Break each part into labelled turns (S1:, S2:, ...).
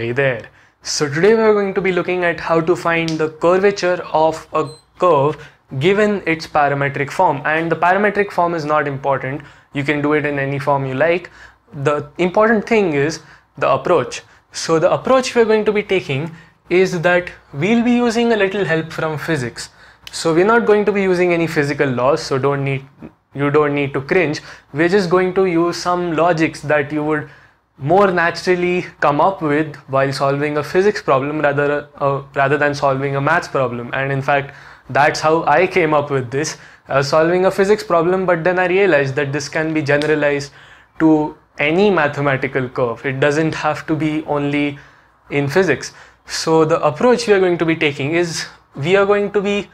S1: Hey there. So today we are going to be looking at how to find the curvature of a curve given its parametric form and the parametric form is not important. You can do it in any form you like. The important thing is the approach. So the approach we're going to be taking is that we'll be using a little help from physics. So we're not going to be using any physical laws so don't need you don't need to cringe. We're just going to use some logics that you would more naturally come up with while solving a physics problem rather uh, rather than solving a maths problem. And in fact that's how I came up with this uh, solving a physics problem but then I realized that this can be generalized to any mathematical curve. It doesn't have to be only in physics. So the approach we are going to be taking is we are going to be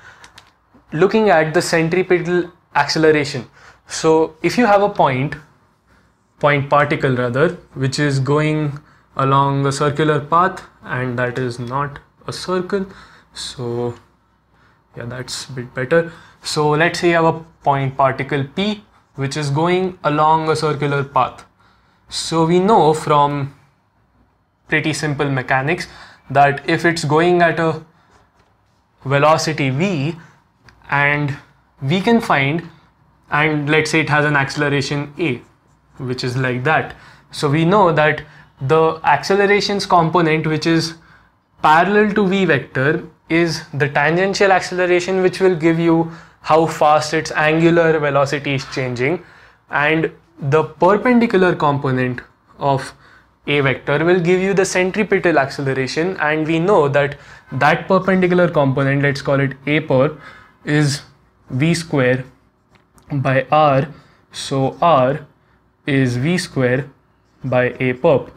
S1: looking at the centripetal acceleration. So if you have a point point particle rather which is going along a circular path and that is not a circle. So yeah that's a bit better. So let's say you have a point particle p which is going along a circular path. So we know from pretty simple mechanics that if it's going at a velocity v and we can find and let's say it has an acceleration a which is like that. So we know that the accelerations component which is parallel to v vector is the tangential acceleration which will give you how fast its angular velocity is changing and the perpendicular component of a vector will give you the centripetal acceleration and we know that that perpendicular component let's call it a perp is v square by r so r is v square by a perp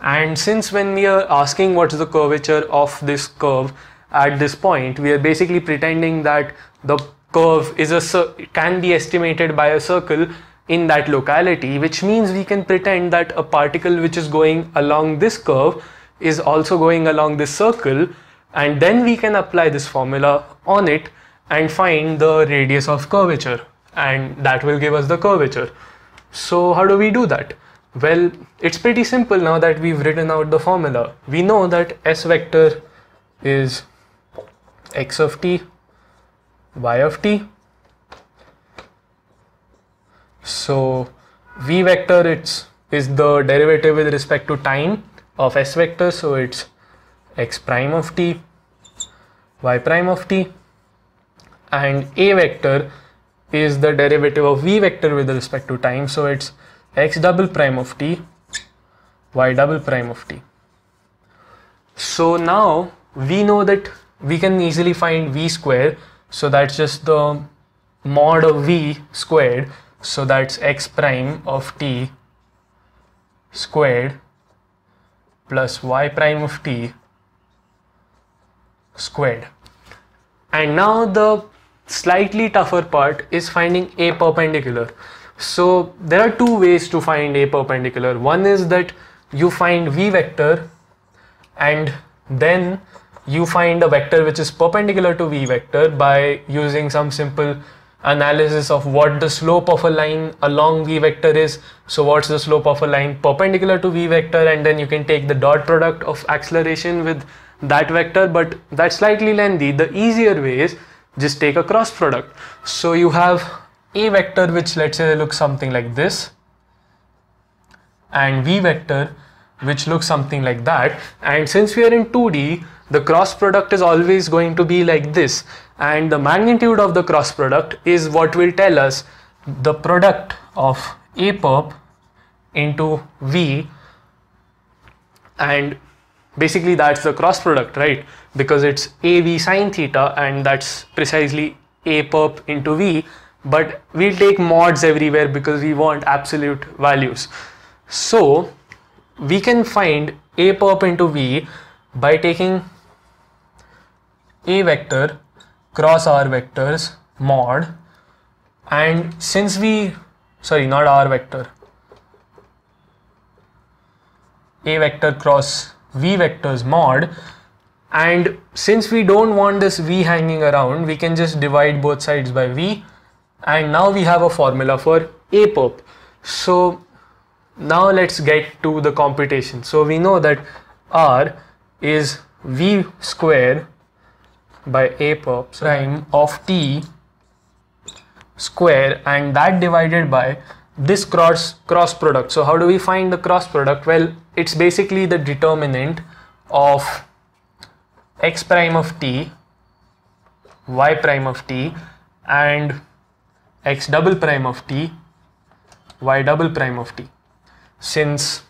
S1: and since when we are asking what is the curvature of this curve at this point we are basically pretending that the curve is a can be estimated by a circle in that locality which means we can pretend that a particle which is going along this curve is also going along this circle and then we can apply this formula on it and find the radius of curvature and that will give us the curvature. So how do we do that? Well, it's pretty simple now that we've written out the formula. We know that S vector is x of t, y of t. So v vector it's is the derivative with respect to time of S vector. So it's x prime of t, y prime of t and a vector is the derivative of v vector with respect to time. So it's x double prime of t, y double prime of t. So now we know that we can easily find v square. So that's just the mod of v squared. So that's x prime of t squared plus y prime of t squared. And now the slightly tougher part is finding a perpendicular. So there are two ways to find a perpendicular. One is that you find v vector and then you find a vector which is perpendicular to v vector by using some simple analysis of what the slope of a line along v vector is. So what's the slope of a line perpendicular to v vector and then you can take the dot product of acceleration with that vector but that's slightly lengthy. The easier way is just take a cross product. So you have a vector which let's say looks something like this and v vector which looks something like that and since we are in 2D the cross product is always going to be like this and the magnitude of the cross product is what will tell us the product of a perp into v and basically that's the cross product right? Because it's av sine theta and that's precisely a perp into v. But we'll take mods everywhere because we want absolute values. So we can find a perp into v by taking a vector cross r vectors mod. And since we sorry not r vector. A vector cross v vectors mod. And since we don't want this v hanging around we can just divide both sides by v. And now we have a formula for a perp so now let's get to the computation. So we know that r is v square by a prime of t square and that divided by this cross cross product. So how do we find the cross product? Well it's basically the determinant of x prime of t y prime of t and x double prime of t y double prime of t. Since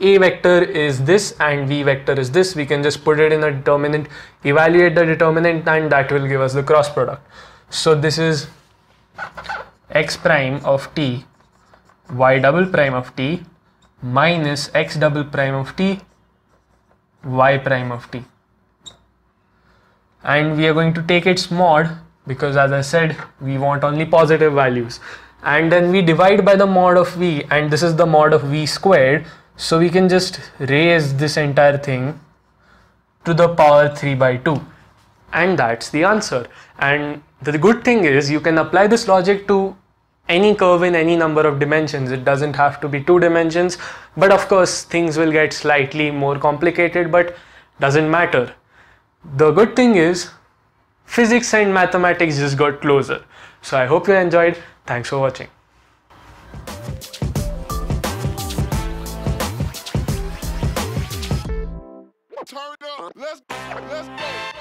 S1: a vector is this and v vector is this we can just put it in a determinant evaluate the determinant and that will give us the cross product. So this is x prime of t y double prime of t minus x double prime of t y prime of t. And we are going to take its mod because as I said we want only positive values. And then we divide by the mod of v and this is the mod of v squared. So we can just raise this entire thing to the power 3 by 2 and that's the answer. And the good thing is you can apply this logic to any curve in any number of dimensions. It doesn't have to be two dimensions but of course things will get slightly more complicated but doesn't matter. The good thing is physics and mathematics just got closer. So i hope you enjoyed. Thanks for watching. Turn up. Let's, let's go.